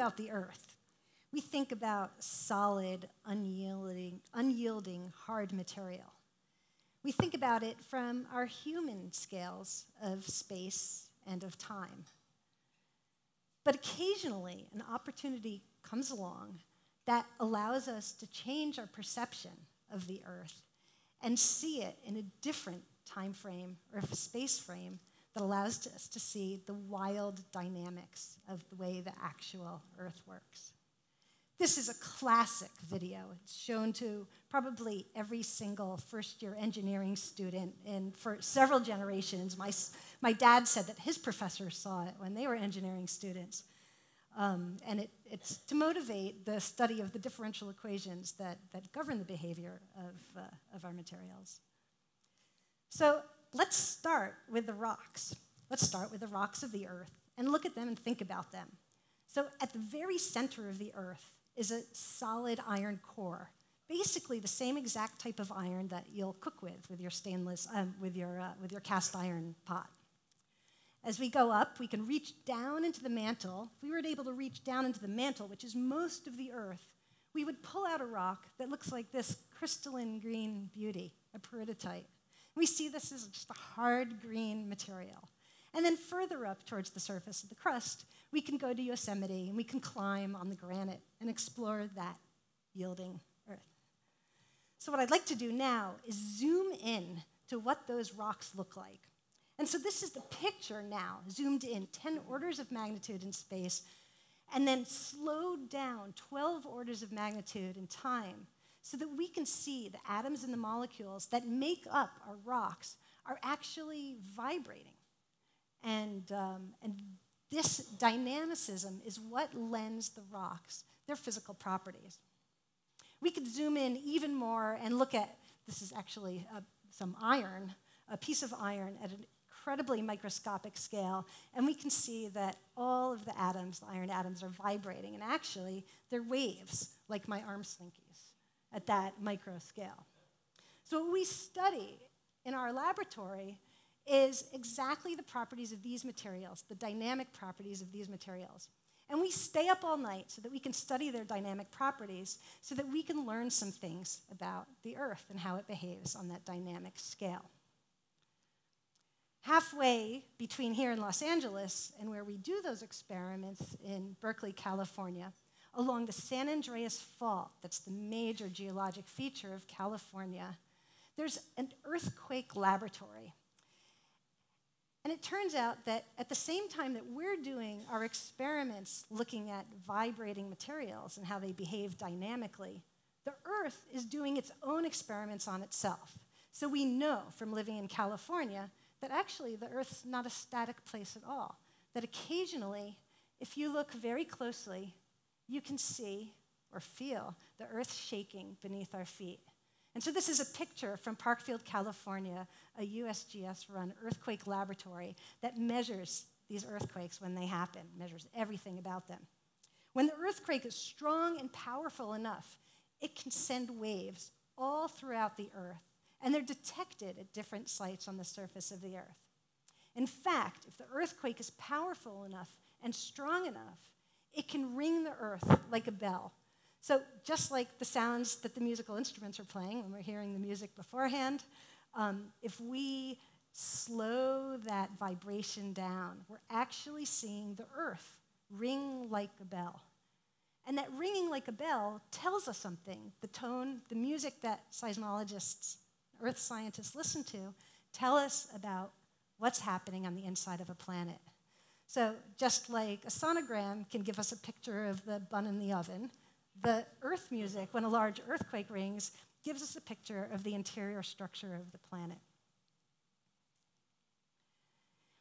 about the earth, we think about solid, unyielding, unyielding hard material. We think about it from our human scales of space and of time. But occasionally, an opportunity comes along that allows us to change our perception of the earth and see it in a different time frame or space frame that allows us to see the wild dynamics of the way the actual earth works. This is a classic video. It's shown to probably every single first year engineering student and for several generations. My, my dad said that his professors saw it when they were engineering students. Um, and it, it's to motivate the study of the differential equations that, that govern the behavior of, uh, of our materials. So let's start with the rocks. Let's start with the rocks of the earth and look at them and think about them. So at the very center of the earth is a solid iron core, basically the same exact type of iron that you'll cook with with your stainless, um, with, your, uh, with your cast iron pot. As we go up, we can reach down into the mantle. If we were able to reach down into the mantle, which is most of the earth, we would pull out a rock that looks like this crystalline green beauty, a peridotite. We see this as just a hard green material. And then further up towards the surface of the crust, we can go to Yosemite and we can climb on the granite and explore that yielding earth. So, what I'd like to do now is zoom in to what those rocks look like. And so, this is the picture now, zoomed in 10 orders of magnitude in space, and then slowed down 12 orders of magnitude in time so that we can see the atoms and the molecules that make up our rocks are actually vibrating. And, um, and this dynamicism is what lends the rocks their physical properties. We could zoom in even more and look at this is actually uh, some iron, a piece of iron at an incredibly microscopic scale, and we can see that all of the atoms, the iron atoms, are vibrating, and actually they're waves, like my arm slinkies, at that micro scale. So, what we study in our laboratory is exactly the properties of these materials, the dynamic properties of these materials. And we stay up all night so that we can study their dynamic properties, so that we can learn some things about the Earth and how it behaves on that dynamic scale. Halfway between here in Los Angeles and where we do those experiments in Berkeley, California, along the San Andreas Fault, that's the major geologic feature of California, there's an earthquake laboratory and it turns out that at the same time that we're doing our experiments looking at vibrating materials and how they behave dynamically, the Earth is doing its own experiments on itself. So we know from living in California that actually the Earth's not a static place at all. That occasionally, if you look very closely, you can see or feel the Earth shaking beneath our feet. And so this is a picture from Parkfield, California, a USGS run earthquake laboratory that measures these earthquakes when they happen, measures everything about them. When the earthquake is strong and powerful enough, it can send waves all throughout the earth, and they're detected at different sites on the surface of the earth. In fact, if the earthquake is powerful enough and strong enough, it can ring the earth like a bell so, just like the sounds that the musical instruments are playing when we're hearing the music beforehand, um, if we slow that vibration down, we're actually seeing the earth ring like a bell. And that ringing like a bell tells us something. The tone, the music that seismologists, earth scientists listen to, tell us about what's happening on the inside of a planet. So, just like a sonogram can give us a picture of the bun in the oven, the earth music, when a large earthquake rings, gives us a picture of the interior structure of the planet.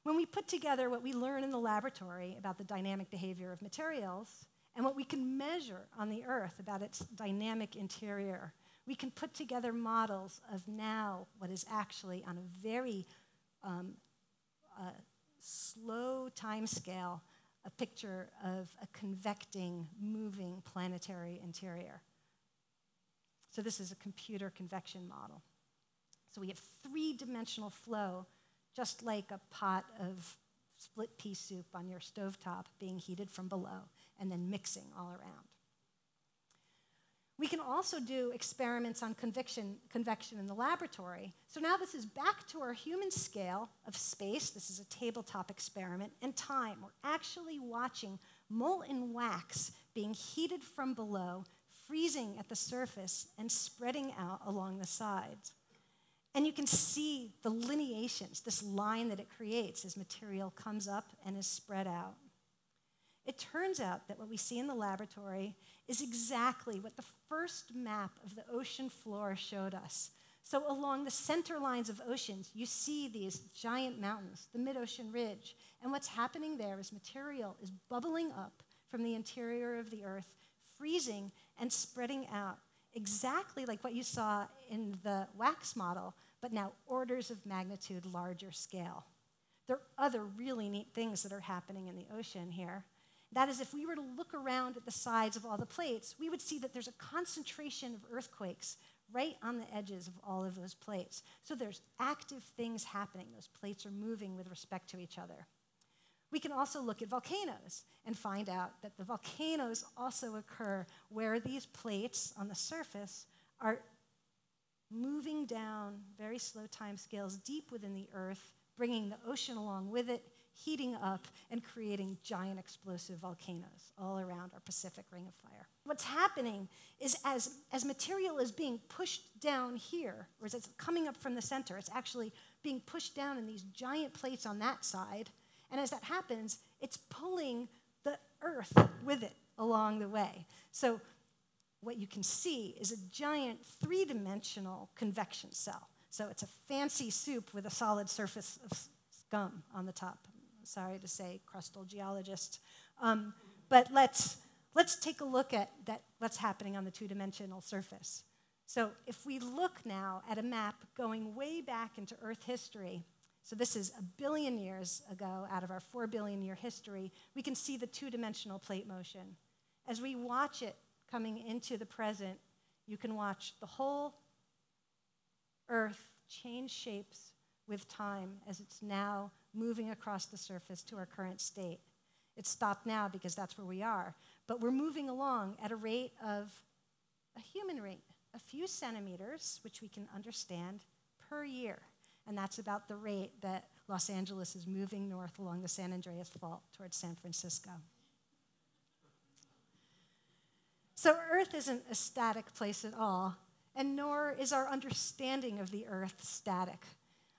When we put together what we learn in the laboratory about the dynamic behavior of materials and what we can measure on the Earth about its dynamic interior, we can put together models of now what is actually on a very um, uh, slow time scale a picture of a convecting, moving planetary interior. So this is a computer convection model. So we have three-dimensional flow, just like a pot of split pea soup on your stovetop being heated from below. and then mixing all around. We can also do experiments on convection, convection in the laboratory. So now this is back to our human scale of space. This is a tabletop experiment and time. We're actually watching molten wax being heated from below, freezing at the surface, and spreading out along the sides. And you can see the lineations, this line that it creates as material comes up and is spread out. It turns out that what we see in the laboratory is exactly what the first map of the ocean floor showed us. So, along the center lines of oceans, you see these giant mountains, the mid ocean ridge. And what's happening there is material is bubbling up from the interior of the earth, freezing and spreading out, exactly like what you saw in the wax model, but now orders of magnitude larger scale. There are other really neat things that are happening in the ocean here. That is, if we were to look around at the sides of all the plates, we would see that there's a concentration of earthquakes right on the edges of all of those plates. So there's active things happening. Those plates are moving with respect to each other. We can also look at volcanoes and find out that the volcanoes also occur where these plates on the surface are moving down very slow time scales deep within the earth, bringing the ocean along with it, heating up and creating giant explosive volcanoes all around our Pacific Ring of Fire. What's happening is as, as material is being pushed down here, or as it's coming up from the center, it's actually being pushed down in these giant plates on that side. And as that happens, it's pulling the earth with it along the way. So what you can see is a giant three dimensional convection cell. So it's a fancy soup with a solid surface of scum on the top sorry to say, crustal geologist. Um, but let's, let's take a look at that, what's happening on the two dimensional surface. So if we look now at a map going way back into Earth history, so this is a billion years ago out of our four billion year history, we can see the two dimensional plate motion. As we watch it coming into the present, you can watch the whole Earth change shapes with time as it's now moving across the surface to our current state. It's stopped now because that's where we are. But we're moving along at a rate of a human rate, a few centimeters, which we can understand, per year. And that's about the rate that Los Angeles is moving north along the San Andreas Fault towards San Francisco. So, Earth isn't a static place at all, and nor is our understanding of the Earth static.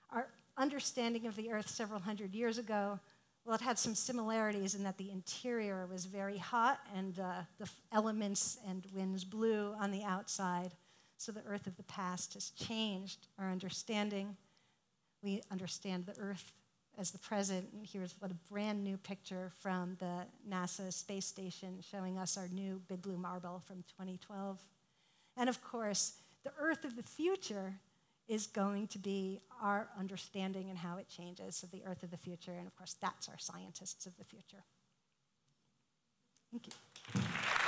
Our understanding of the Earth several hundred years ago, well, it had some similarities in that the interior was very hot and uh, the elements and winds blew on the outside. So the Earth of the past has changed our understanding. We understand the Earth as the present. And here's what a brand new picture from the NASA space station showing us our new big blue marble from 2012. And of course, the Earth of the future is going to be our understanding and how it changes of the earth of the future. And of course, that's our scientists of the future. Thank you.